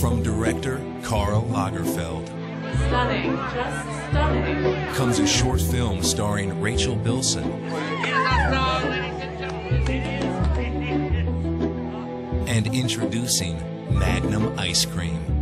From director Carl Lagerfeld Stunning, just stunning. comes a short film starring Rachel Bilson and introducing Magnum Ice Cream.